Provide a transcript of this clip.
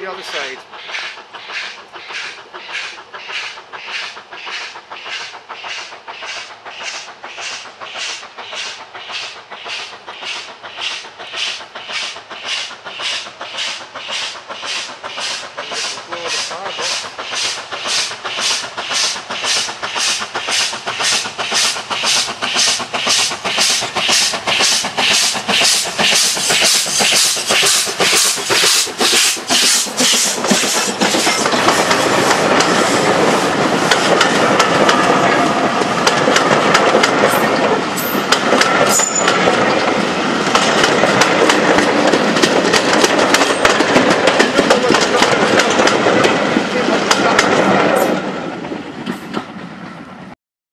the other side.